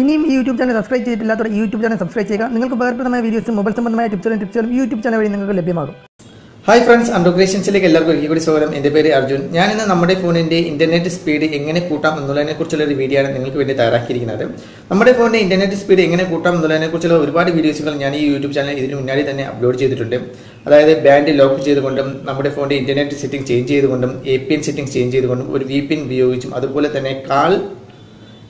ഇനിയും ഈ YouTube channel subscribe ചെയ്തിട്ടില്ലാത്തവർ യൂട്യൂബ് ചാനൽ സബ്സ്ക്രൈബ് ചെയ്യുക. നിങ്ങൾക്ക് ഉപകാരപ്രദമായ വീഡിയോസും മൊബൈൽ സംബന്ധമായ ടിപ്സുകളും ടിപ്സുകളും യൂട്യൂബ് ചാനൽ വഴി നിങ്ങൾക്ക് ലഭ്യമാകും. ഹായ് ഫ്രണ്ട്സ് അണ്ടോക്രേഷൻസിലേക്ക് എല്ലാവർക്കും ഒരിക്കൽ കൂടി സ്വാഗതം. എന്റെ പേര് അർജുൻ. ഞാൻ ഇന്ന് നമ്മുടെ ഫോണിന്റെ ഇന്റർനെറ്റ് സ്പീഡ് എങ്ങനെ കൂട്ടാം എന്നുള്ളതിനെക്കുറിച്ചുള്ള ഒരു വീഡിയോ ആണ് നിങ്ങൾക്ക് വേണ്ടി തയ്യാറാക്കിയിരിക്കുന്നത്. നമ്മുടെ ഫോണിന്റെ ഇന്റർനെറ്റ് സ്പീഡ് എങ്ങനെ കൂട്ടാം എന്നുള്ളതിനെക്കുറിച്ചുള്ള ഒരുപാട് വീഡിയോസുകൾ ഞാൻ ഈ യൂട്യൂബ് ചാനൽ ഇതിന് മുന്നാടി തന്നെ അപ്ലോഡ് ചെയ്തിട്ടുണ്ട്. അതായത് ബാൻഡ് ലോക്ക് ചെയ്തുകൊണ്ടും നമ്മുടെ ഫോണിന്റെ internet setting change ചെയ്തുകൊണ്ടും A P N setting change ചെയ്തുകൊണ്ടും ഒരു വി പി എൻ ഉപയോഗിച്ചും അതുപോലെ തന്നെ കാൾ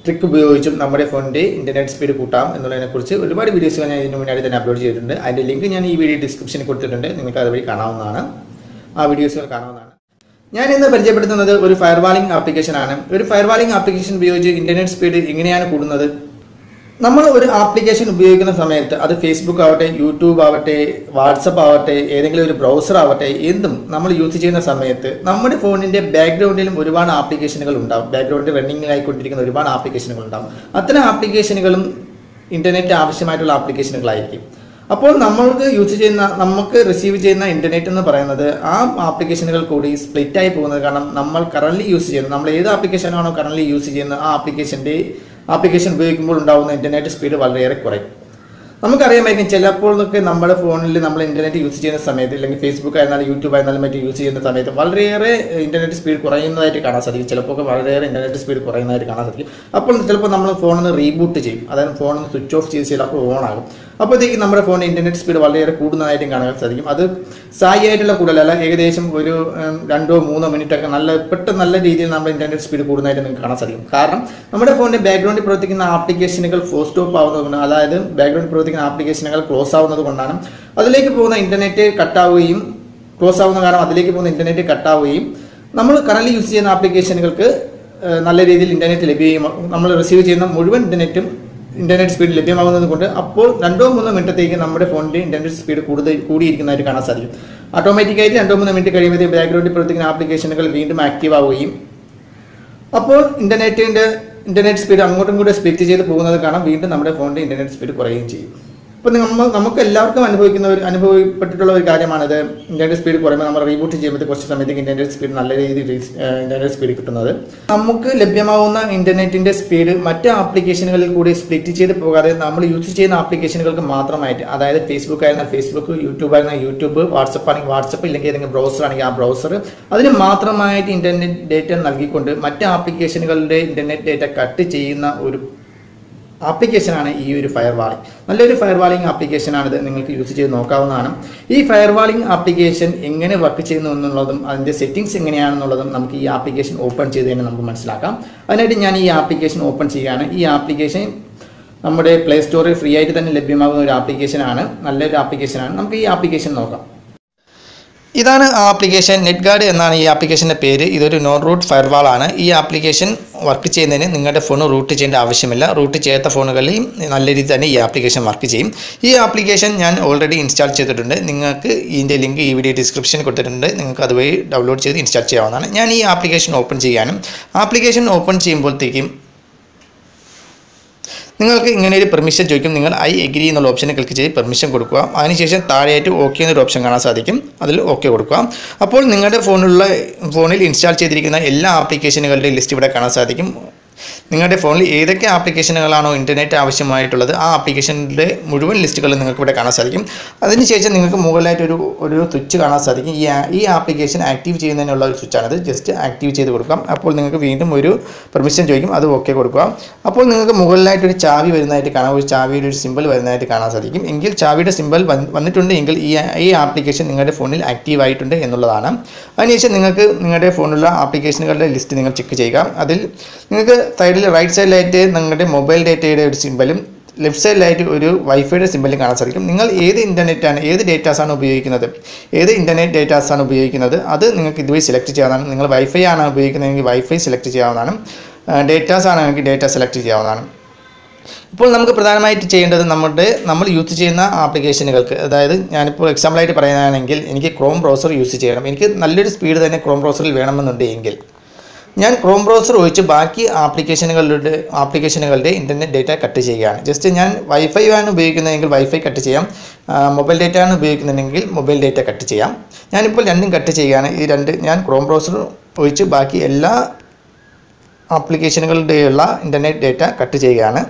ട്രിക്ക് ഉപയോഗിച്ചും നമ്മുടെ ഫോണിന്റെ ഇന്റർനെറ്റ് സ്പീഡ് കൂട്ടാം എന്നുള്ളതിനെക്കുറിച്ച് ഒരുപാട് വീഡിയോസ് ഞാൻ ഇതിന് മുന്നാടി തന്നെ അപ്ലോഡ് ചെയ്തിട്ടുണ്ട്. അതിന്റെ ലിങ്ക് ഞാൻ ഈ വീഡിയോ ഡിസ്ക്രിപ്ഷനിൽ കൊടുത്തിട്ടുണ്ട്. നിങ്ങൾക്ക് അതുവഴി കാണാവുന്നതാണ്. ആ വീഡിയോസുകൾ കാണാവുന്നതാണ്. ഞാൻ ഇന്ന് പരിചയപ്പെടുത്തുന്നത് ഒരു ഫയർവാളിംഗ് ആപ്ലിക്കേഷനാണ് ഒരു ഫയർവാളിംഗ് ആപ്ലിക്കേഷൻ ഉപയോഗിച്ച് ഇന്റർനെറ്റ് സ്പീഡ് എങ്ങനെയാണ് കൂടുന്നത്. നമ്മൾ ഒരു ആപ്ലിക്കേഷൻ ഉപയോഗിക്കുന്ന സമയത്ത് അത് ഫേസ്ബുക്ക് ആവട്ടെ യൂട്യൂബ് ആവട്ടെ വാട്സപ്പ് ആവട്ടെ ഏതെങ്കിലും ഒരു ബ്രൗസർ ആവട്ടെ എന്തും നമ്മൾ യൂസ് ചെയ്യുന്ന സമയത്ത് നമ്മുടെ ഫോണിന്റെ ബാക്ക്ഗ്രൗണ്ടിലും ഒരുപാട് ആപ്ലിക്കേഷനുകൾ ഉണ്ടാവും. ബാക്ക്ഗ്രൗണ്ടിൽ റണ്ണിംഗ് ആയിക്കൊണ്ടിരിക്കുന്ന ഒരുപാട് ആപ്ലിക്കേഷനുകൾ ഉണ്ടാവും. അത്തരം ആപ്ലിക്കേഷനുകളും ഇന്റർനെറ്റ് ആവശ്യമായിട്ടുള്ള ആപ്ലിക്കേഷനുകളായിരിക്കും അപ്പോൾ നമ്മൾക്ക് യൂസ് ചെയ്യുന്ന നമുക്ക് റിസീവ് ചെയ്യുന്ന ഇന്റർനെറ്റ് എന്ന് പറയുന്നത് ആ ആപ്ലിക്കേഷനുകൾ കൂടി സ്പ്ലിറ്റ് ആയി പോകുന്നത് കാരണം നമ്മൾ കറന്റ് യൂസ് ചെയ്യുന്നത് നമ്മൾ ഏത് ആപ്ലിക്കേഷനാണോ കറന്റ് യൂസ് ചെയ്യുന്നത് ആ ആപ്ലിക്കേഷന്റെ ആപ്ലിക്കേഷൻ ഉപയോഗിക്കുമ്പോൾ ഉണ്ടാകുന്ന ഇന്റർനെറ്റ് സ്പീഡ് വളരെയേറെ കുറയും. നമുക്കറിയാമായിരിക്കും ചിലപ്പോഴൊക്കെ നമ്മുടെ ഫോണിൽ നമ്മൾ ഇന്റർനെറ്റ് യൂസ് ചെയ്യുന്ന സമയത്ത് അല്ലെങ്കിൽ ഫേസ്ബുക്ക് ആയിരുന്നാലും യൂട്യൂബ് ആയിരുന്നാലും മറ്റും യൂസ് ചെയ്യുന്ന സമയത്ത് വളരെയേറെ ഇന്റർനെറ്റ് സ്പീഡ് കുറയുന്നതായിട്ട് കാണാൻ സാധിക്കും. ചിലപ്പോൾ വളരെയേറെ ഇന്റർനെറ്റ് സ്പീഡ് കുറയുന്നതായിട്ട് കാണാൻ സാധിക്കും. അപ്പോൾ ചിലപ്പോൾ നമ്മൾ ഫോണിൽ നിന്ന് റീബൂട്ട് ചെയ്യും. അതായത് ഫോണിൽ നിന്ന് സ്വിച്ച് ഓഫ് ചെയ്ത് ചിലപ്പോൾ ഓൺ ആകും. അപ്പോഴത്തേക്ക് നമ്മുടെ ഫോൺ ഇന്റർനെറ്റ് സ്പീഡ് വളരെയേറെ കൂടുന്നതായിട്ടും കാണാൻ സാധിക്കും. അത് സായിയായിട്ടുള്ള കൂടുതലല്ല ഏകദേശം ഒരു രണ്ടോ മൂന്നോ മിനിറ്റ് ഒക്കെ നല്ല പെട്ടെന്ന് നല്ല രീതിയിൽ നമ്മുടെ ഇന്റർനെറ്റ് സ്പീഡ് കൂടുന്നതായിട്ട് നിങ്ങൾക്ക് കാണാൻ സാധിക്കും. കാരണം നമ്മുടെ ഫോണിന്റെ ബാക്ക്ഗ്രൗണ്ടിൽ പ്രവർത്തിക്കുന്ന ആപ്ലിക്കേഷനുകൾ ഫോർ സ്റ്റോപ്പ് ആവുന്നതുകൊണ്ട് അതായത് ബാക്ക്ഗ്രൗണ്ടിൽ പ്രവർത്തിക്കുന്ന ആപ്ലിക്കേഷനുകൾ ക്ലോസ് ആവുന്നത് കൊണ്ടാണ് അതിലേക്ക് പോകുന്ന ഇന്റർനെറ്റ് കട്ടാവുകയും ക്ലോസ് ആവുന്ന കാരണം അതിലേക്ക് പോകുന്ന ഇന്റർനെറ്റ് കട്ടാവുകയും നമ്മൾ കറന്റ് യൂസ് ചെയ്യുന്ന ആപ്ലിക്കേഷനുകൾക്ക് നല്ല രീതിയിൽ ഇന്റർനെറ്റ് ലഭ്യമായും നമ്മൾ റിസീവ് ചെയ്യുന്ന മുഴുവൻ ഇന്റർനെറ്റും ഇന്റർനെറ്റ് സ്പീഡ് ലഭ്യമാകുന്നത് കൊണ്ട് അപ്പോൾ രണ്ടോ മൂന്നോ മിനിറ്റത്തേക്ക് നമ്മുടെ ഫോണിന്റെ ഇന്റർനെറ്റ് സ്പീഡ് കൂടുതൽ കൂടിയിരിക്കുന്നതായിട്ട് കാണാൻ സാധിക്കും. ഓട്ടോമാറ്റിക്കായിട്ട് രണ്ടോ മൂന്നോ മിനിറ്റ് കഴിയുമ്പോൾ ബാക്ക്ഗ്രൗണ്ടിൽ പ്രവർത്തിക്കുന്ന ആപ്ലിക്കേഷനുകൾ വീണ്ടും ആക്റ്റീവ് ആവുകയും അപ്പോൾ ഇന്റർനെറ്റിന്റെ ഇന്റർനെറ്റ് സ്പീഡ് അങ്ങോട്ടും കൂടെ സ്പ്ലിറ്റ് ചെയ്ത് പോകുന്നത് കാണാം വീണ്ടും നമ്മുടെ ഫോണിന്റെ ഇന്റർനെറ്റ് സ്പീഡ് കുറയുകയും ചെയ്യും. അപ്പോൾ നമ്മൾ നമുക്ക് എല്ലാവർക്കും അനുഭവിക്കുന്ന ഒരു അനുഭവപ്പെട്ടിട്ടുള്ള ഒരു കാര്യമാണിത്. ഇന്റർനെറ്റ് സ്പീഡ് കുറയുമ്പോൾ നമ്മൾ റീബൂട്ട് ചെയ്യുമ്പോൾ കുറച്ച് സമയത്തേക്ക് ഇന്റർനെറ്റ് സ്പീഡ് നല്ല രീതിയിൽ ഇന്റർനെറ്റ് സ്പീഡ് കിട്ടുന്നത്. നമുക്ക് ലഭ്യമാവുന്ന ഇന്റർനെറ്റിന്റെ സ്പീഡ് മറ്റ് ആപ്ലിക്കേഷനുകളിൽ കൂടി സ്പ്ലിറ്റ് ചെയ്ത് പോകാതെ നമ്മൾ യൂസ് ചെയ്യുന്ന ആപ്ലിക്കേഷനുകൾക്ക് മാത്രമായിട്ട് അതായത് ഫേസ്ബുക്ക് ആയിരുന്നാൽ ഫേസ്ബുക്ക് യൂട്യൂബ് ആയിരുന്നാൽ യൂട്യൂബ് വാട്സപ്പ് ആണെങ്കിൽ വാട്സപ്പ് ഇല്ലെങ്കിൽ ഏതെങ്കിലും ബ്രൗസർ ആണെങ്കിൽ ആ ബ്രൗസർ അതിന് മാത്രമായിട്ട് ഇന്റർനെറ്റ് ഡേറ്റ നൽകിക്കൊണ്ട് മറ്റ് ആപ്ലിക്കേഷനുകളുടെ ഇന്റർനെറ്റ് ഡേറ്റ കട്ട് ചെയ്യുന്ന ഒരു ആപ്ലിക്കേഷനാണ് ഈ ഒരു ഫയർ വാളിംഗ് നല്ലൊരു ഫയർ വാളിംഗ് ആപ്ലിക്കേഷനാണിത്. നിങ്ങൾക്ക് യൂസ് ചെയ്ത് നോക്കാവുന്നതാണ്. ഈ ഫയർ വാളിംഗ് ആപ്ലിക്കേഷൻ എങ്ങനെ വർക്ക് ചെയ്യുന്നു എന്നുള്ളതും അതിന്റെ സെറ്റിംഗ്സ് എങ്ങനെയാണെന്നുള്ളതും നമുക്ക് ഈ ആപ്ലിക്കേഷൻ ഓപ്പൺ ചെയ്ത് തന്നെ നമുക്ക് മനസ്സിലാക്കാം. അതിനായിട്ട് ഞാൻ ഈ ആപ്ലിക്കേഷൻ ഓപ്പൺ ചെയ്യുകയാണ്. ഈ ആപ്ലിക്കേഷൻ നമ്മുടെ പ്ലേ സ്റ്റോറിൽ ഫ്രീ ആയിട്ട് തന്നെ ലഭ്യമാകുന്ന ഒരു ആപ്ലിക്കേഷനാണ്. നല്ലൊരു ആപ്ലിക്കേഷനാണ്. നമുക്ക് ഈ ആപ്ലിക്കേഷൻ നോക്കാം. ഇതാണ് ആപ്ലിക്കേഷൻ നെറ്റ് ഗാർഡ് എന്നാണ് ഈ ആപ്ലിക്കേഷന്റെ പേര്. ഇതൊരു നോൺ റൂട്ട് ഫയർവാൾ ആണ്. ഈ ആപ്ലിക്കേഷൻ വർക്ക് ചെയ്യുന്നതിന് നിങ്ങളുടെ ഫോൺ റൂട്ട് ചെയ്യേണ്ട ആവശ്യമില്ല. റൂട്ട് ചെയ്യാത്ത ഫോണുകളിൽ നല്ല രീതിയിൽ തന്നെ ഈ ആപ്ലിക്കേഷൻ വർക്ക് ചെയ്യും. ഈ ആപ്ലിക്കേഷൻ ഞാൻ ഓൾറെഡി ഇൻസ്റ്റാൾ ചെയ്തിട്ടുണ്ട്. നിങ്ങൾക്ക് ഇതിന്റെ ലിങ്ക് ഈ വീഡിയോ ഡിസ്ക്രിപ്ഷനിൽ കൊടുത്തിട്ടുണ്ട്. നിങ്ങൾക്ക് അതുവഴി ഡൗൺലോഡ് ചെയ്ത് ഇൻസ്റ്റാൾ ചെയ്യാവുന്നതാണ്. ഞാൻ ഈ ആപ്ലിക്കേഷൻ ഓപ്പൺ ചെയ്യാനും ആപ്ലിക്കേഷൻ ഓപ്പൺ ചെയ്യുമ്പോഴത്തേക്കും നിങ്ങൾക്ക് ഇങ്ങനെ ഒരു പെർമിഷൻ ചോദിക്കും. നിങ്ങൾ ഐ എഗ്രി എന്നുള്ള ഓപ്ഷനെ ക്ലിക്ക് ചെയ്ത് പെർമിഷൻ കൊടുക്കുക. അതിനുശേഷം താഴെയായിട്ട് ഓക്കെ എന്നൊരു ഓപ്ഷൻ കാണാൻ സാധിക്കും. അതിൽ ഓക്കെ കൊടുക്കുക. അപ്പോൾ നിങ്ങളുടെ ഫോണിലുള്ള ഫോണിൽ ഇൻസ്റ്റാൾ ചെയ്തിരിക്കുന്ന എല്ലാ ആപ്ലിക്കേഷനുകളുടെയും ലിസ്റ്റ് ഇവിടെ കാണാൻ സാധിക്കും. നിങ്ങളുടെ ഫോണിൽ ഏതൊക്കെ ആപ്ലിക്കേഷനുകളാണോ ഇന്റർനെറ്റ് ആവശ്യമായിട്ടുള്ളത് ആ ആപ്ലിക്കേഷന്റെ മുഴുവൻ ലിസ്റ്റുകളും നിങ്ങൾക്ക് ഇവിടെ കാണാൻ സാധിക്കും. അതിനുശേഷം നിങ്ങൾക്ക് മുകളിലായിട്ട് ഒരു ഒരു സ്വിച്ച് കാണാൻ സാധിക്കും. ഈ ഈ ആപ്ലിക്കേഷൻ ആക്റ്റീവ് ചെയ്യുന്നതിനുള്ള ഒരു സ്വിച്ചാണിത് ജസ്റ്റ് ആക്റ്റീവ് ചെയ്ത് കൊടുക്കാം. അപ്പോൾ നിങ്ങൾക്ക് വീണ്ടും ഒരു പെർമിഷൻ ചോദിക്കും. അത് ഓക്കെ കൊടുക്കുക. അപ്പോൾ നിങ്ങൾക്ക് മുകളിലായിട്ട് ഒരു ചാവി വരുന്നതായിട്ട് കാണാം. ഒരു ചാവിയുടെ ഒരു സിമ്പിൾ വരുന്നതായിട്ട് കാണാൻ സാധിക്കും. എങ്കിൽ ചാവിയുടെ സിമ്പിൾ വന്നിട്ടുണ്ട് എങ്കിൽ ഈ ഈ ആപ്ലിക്കേഷൻ നിങ്ങളുടെ ഫോണിൽ ആക്റ്റീവ് ആയിട്ടുണ്ട് എന്നുള്ളതാണ്. അതിനുശേഷം നിങ്ങൾക്ക് നിങ്ങളുടെ ഫോണിലുള്ള ആപ്ലിക്കേഷനുകളുടെ ലിസ്റ്റ് നിങ്ങൾ ചെക്ക് ചെയ്യുക. അതിൽ നിങ്ങൾക്ക് സൈഡിൽ റൈറ്റ് സൈഡിലായിട്ട് നിങ്ങളുടെ മൊബൈൽ ഡേറ്റയുടെ ഒരു സിമ്പലും ലെഫ്റ്റ് സൈഡിലായിട്ട് ഒരു വൈഫൈയുടെ സിമ്പലും കാണാൻ സാധിക്കും. നിങ്ങൾ ഏത് ഇന്റർനെറ്റാണ് ഏത് ഡേറ്റാസാണ് ഉപയോഗിക്കുന്നത് ഏത് ഇന്റർനെറ്റ് ഡേറ്റാസാണ് ഉപയോഗിക്കുന്നത് അത് നിങ്ങൾക്ക് ഇതുവഴി സെലക്ട് ചെയ്യാവുന്നതാണ്. നിങ്ങൾ വൈഫൈ ആണ് ഉപയോഗിക്കുന്നതെങ്കിൽ വൈഫൈ സെലക്ട് ചെയ്യാവുന്നതാണ്. ഡേറ്റാസ് ആണെങ്കിൽ ഡേറ്റ സെലക്ട് ചെയ്യാവുന്നതാണ്. ഇപ്പോൾ നമുക്ക് പ്രധാനമായിട്ട് ചെയ്യേണ്ടത് നമ്മുടെ നമ്മൾ യൂസ് ചെയ്യുന്ന ആപ്ലിക്കേഷനുകൾക്ക് അതായത് ഞാനിപ്പോൾ എക്സാമ്പിളായിട്ട് പറയുകയാണെങ്കിൽ എനിക്ക് ക്രോം ബ്രൗസർ യൂസ് ചെയ്യണം. എനിക്ക് നല്ലൊരു സ്പീഡ് തന്നെ ക്രോം ബ്രൗസറിൽ വേണമെന്നുണ്ടെങ്കിൽ ഞാൻ ക്രോം ബ്രൗസർ ഒഴിച്ച് ബാക്കി ആപ്ലിക്കേഷനുകളുടെ ആപ്ലിക്കേഷനുകളുടെ ഇന്റർനെറ്റ് ഡേറ്റ കട്ട് ചെയ്യുകയാണ്. ജസ്റ്റ് ഞാൻ വൈഫൈ ആണ് ഉപയോഗിക്കുന്നതെങ്കിൽ വൈഫൈ കട്ട് ചെയ്യാം. മൊബൈൽ ഡേറ്റ ആണ് ഉപയോഗിക്കുന്നതെങ്കിൽ മൊബൈൽ ഡേറ്റ കട്ട് ചെയ്യാം. ഞാനിപ്പോൾ രണ്ടും കട്ട് ചെയ്യുകയാണ്. ഈ രണ്ട് ഞാൻ ക്രോം ബ്രൗസർ ഒഴിച്ച് ബാക്കി എല്ലാ ആപ്ലിക്കേഷനുകളുടെയുള്ള ഇന്റർനെറ്റ് ഡേറ്റ കട്ട് ചെയ്യുകയാണ്.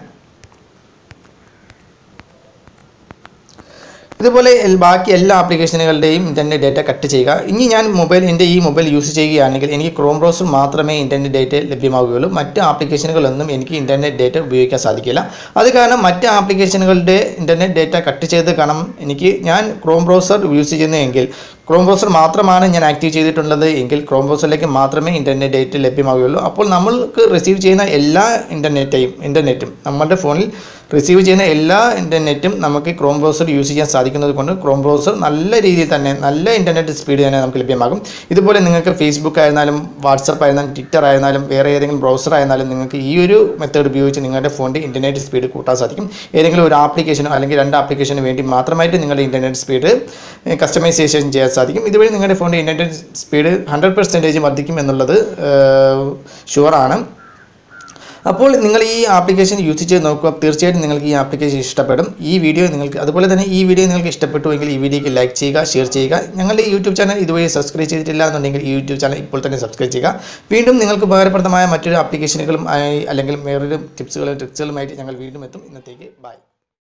ഇതുപോലെ ബാക്കി എല്ലാ ആപ്ലിക്കേഷനുകളുടെയും ഇന്റർനെറ്റ് ഡേറ്റ കട്ട് ചെയ്യുക. ഇനി ഞാൻ മൊബൈൽ എന്റെ ഈ മൊബൈൽ യൂസ് ചെയ്യുകയാണെങ്കിൽ എനിക്ക് ക്രോം ബ്രൗസർ മാത്രമേ ഇന്റർനെറ്റ് ഡേറ്റ ലഭ്യമാവുകയുള്ളൂ. മറ്റ് ആപ്ലിക്കേഷനുകളൊന്നും എനിക്ക് ഇന്റർനെറ്റ് ഡേറ്റ ഉപയോഗിക്കാൻ സാധിക്കില്ല. അത് കാരണം മറ്റ് ആപ്ലിക്കേഷനുകളുടെ ഇന്റർനെറ്റ് ഡേറ്റ കട്ട് ചെയ്ത് കാരണം എനിക്ക് ഞാൻ ക്രോം ബ്രൗസർ യൂസ് ചെയ്യുന്നതെങ്കിൽ ക്രോം ബ്രൗസർ മാത്രമാണ് ഞാൻ ആക്റ്റീവ് ചെയ്തിട്ടുള്ളത്. എങ്കിൽ ക്രോം ബ്രൗസറിലേക്ക് മാത്രമേ ഇന്റർനെറ്റ് ഡേറ്റ ലഭ്യമാവുകയുള്ളൂ. അപ്പോൾ നമ്മൾക്ക് റിസീവ് ചെയ്യുന്ന എല്ലാ ഇന്റർനെറ്റേയും ഇന്റർനെറ്റും നമ്മുടെ ഫോണിൽ റിസീവ് ചെയ്യുന്ന എല്ലാ ഇന്റർനെറ്റും നമുക്ക് ക്രോം ബ്രൗസർ യൂസ് ചെയ്യാൻ സാധിക്കുന്നത് കൊണ്ട് ക്രോം ബ്രൗസർ നല്ല രീതിയിൽ തന്നെ നല്ല ഇന്റർനെറ്റ് സ്പീഡ് തന്നെ നമുക്ക് ലഭ്യമാകും. ഇതുപോലെ നിങ്ങൾക്ക് ഫേസ്ബുക്ക് ആയിരുന്നാലും വാട്സപ്പ് ആയിരുന്നാലും ട്വിറ്റർ ആയിരുന്നാലും വേറെ ഏതെങ്കിലും ബ്രൗസർ ആയിരുന്നാലും നിങ്ങൾക്ക് ഈ ഒരു മെത്തേഡ് ഉപയോഗിച്ച് നിങ്ങളുടെ ഫോണിന്റെ ഇന്റർനെറ്റ് സ്പീഡ് കൂട്ടാൻ സാധിക്കും. ഏതെങ്കിലും ഒരു ആപ്ലിക്കേഷനോ അല്ലെങ്കിൽ രണ്ട് ആപ്ലിക്കേഷന് വേണ്ടി മാത്രമായിട്ട് നിങ്ങളുടെ ഇന്റർനെറ്റ് സ്പീഡ് കസ്റ്റമൈസേഷൻ ചെയ്യാൻ സാധിക്കും. ഇതുവഴി നിങ്ങളുടെ ഫോണിന്റെ ഇന്റർനെറ്റ് സ്പീഡ് ഹൺഡ്രഡ് പെർസെന്റേജ് വർദ്ധിക്കും എന്നുള്ളത് ഷുവറാണ് അപ്പോൾ നിങ്ങൾ ഈ ആപ്ലിക്കേഷൻ യൂസ് ചെയ്ത് നോക്കുക. തീർച്ചയായിട്ടും നിങ്ങൾക്ക് ഈ ആപ്ലിക്കേഷൻ ഇഷ്ടപ്പെടും. ഈ വീഡിയോ നിങ്ങൾക്ക് അതുപോലെ തന്നെ ഈ വീഡിയോ നിങ്ങൾക്ക് ഇഷ്ടപ്പെട്ടുവെങ്കിൽ ഈ വീഡിയോക്ക് ലൈക്ക് ചെയ്യുക ഷെയർ ചെയ്യുക. ഞങ്ങളുടെ യൂട്യൂബ് ചാനൽ ഇതുവഴി സബ്സ്ക്രൈബ് ചെയ്തിട്ടില്ല എന്നുണ്ടെങ്കിൽ ഈ യൂട്യൂബ് ചാനൽ ഇപ്പോൾ തന്നെ സബ്സ്ക്രൈബ് ചെയ്യുക. വീണ്ടും നിങ്ങൾക്ക് ഉപകാരപ്രദമായ മറ്റൊരു ആപ്ലിക്കേഷനുകളും അല്ലെങ്കിൽ വേറൊരു ടിപ്സുകളും ട്രിക്സുകളുമായിട്ട് ഞങ്ങൾ വീണ്ടും എത്തും. ഇന്നത്തേക്ക് ബൈ